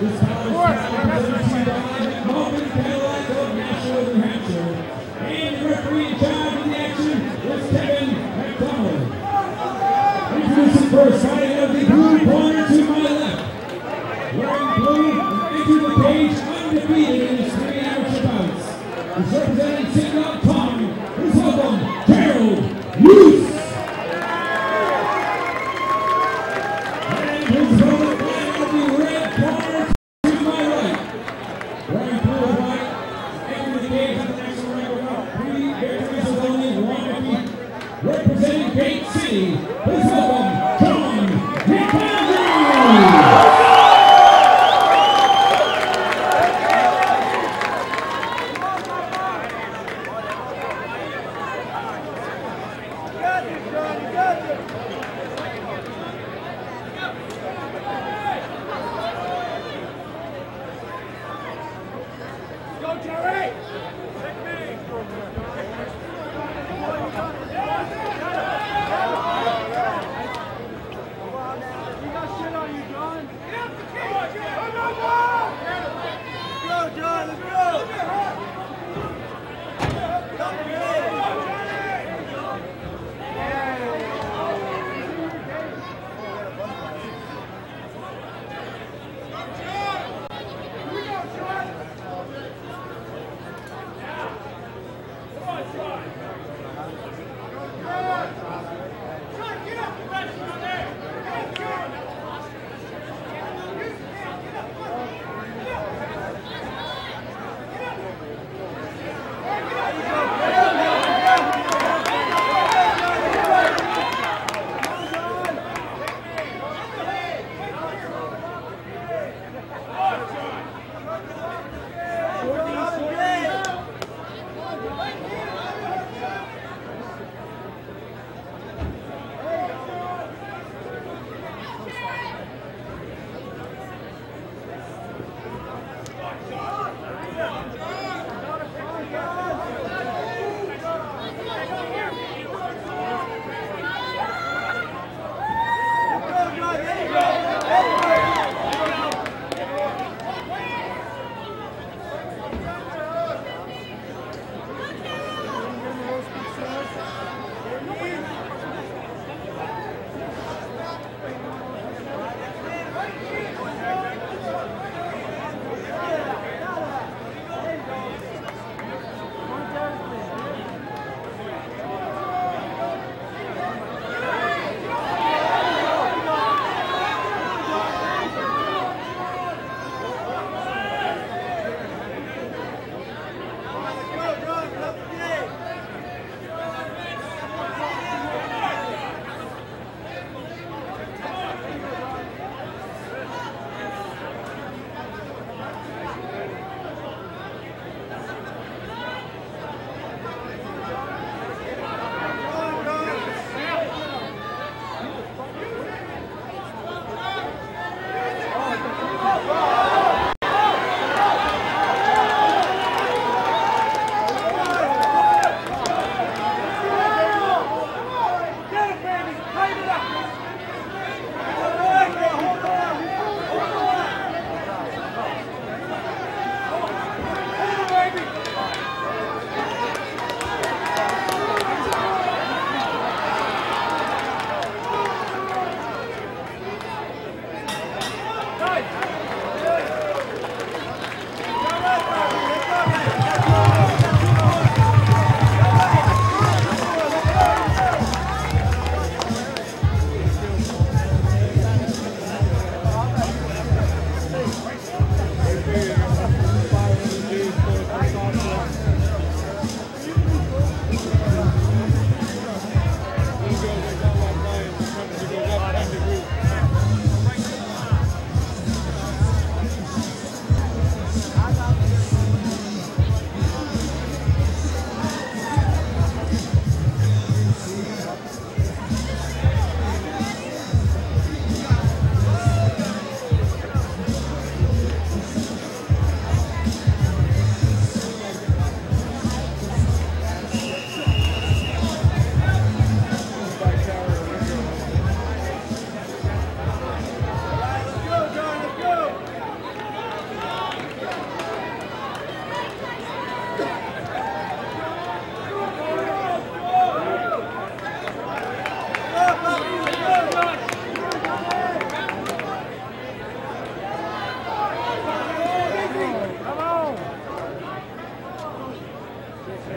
This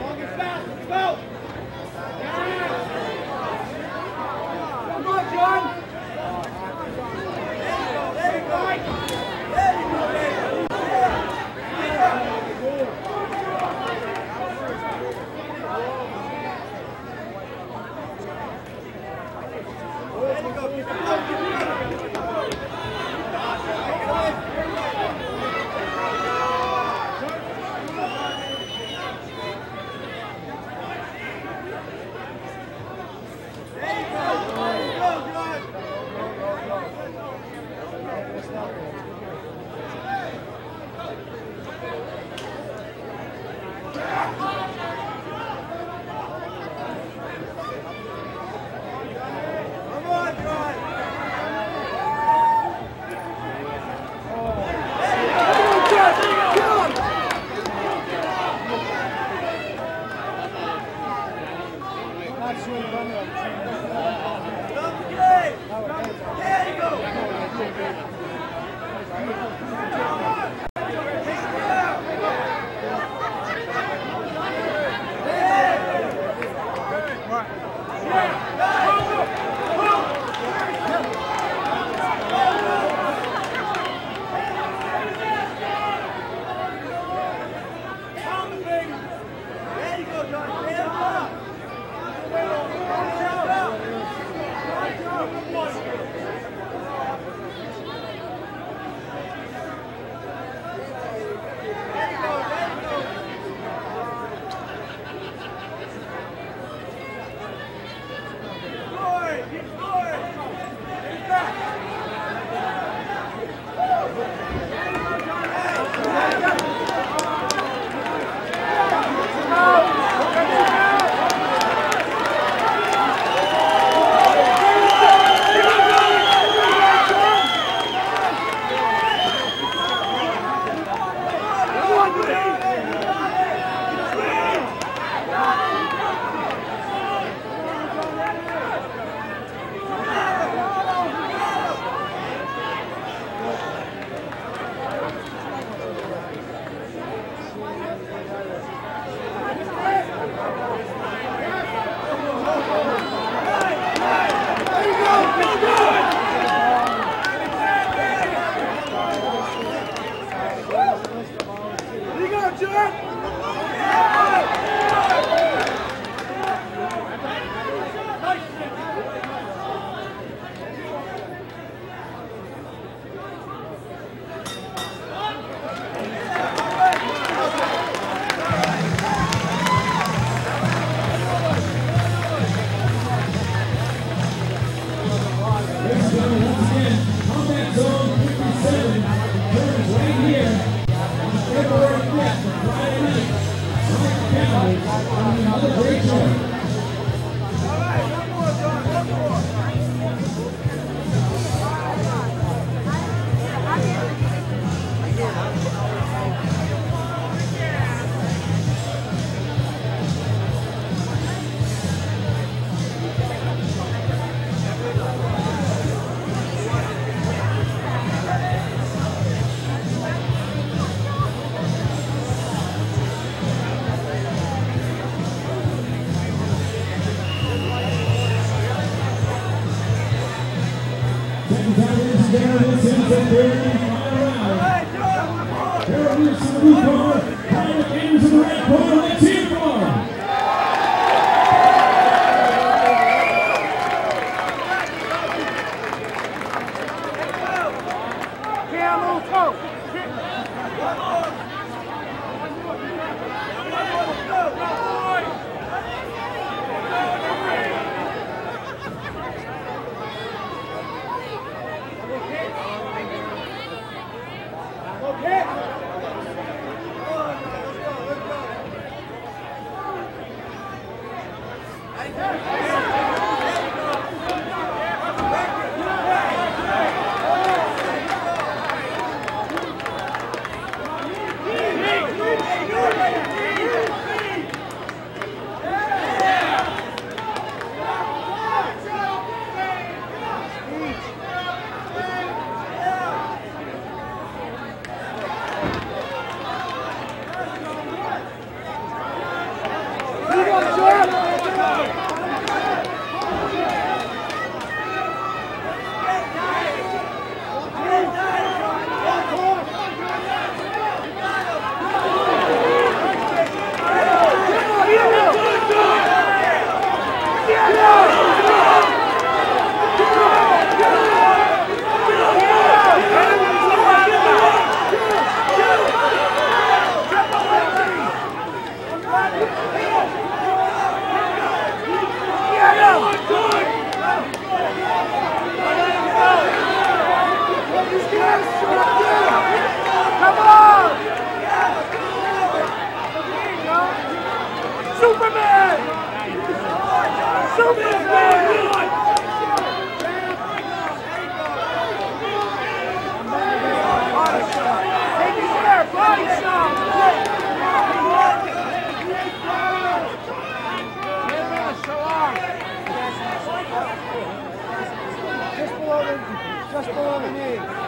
Long and fast, let's go! certeza Superman! Superman! Just below the.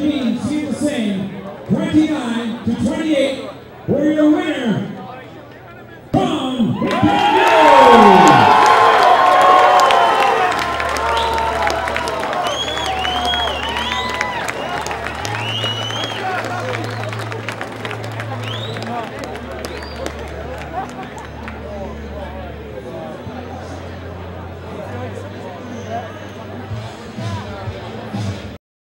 the the same, 29 to 28. We're your winner,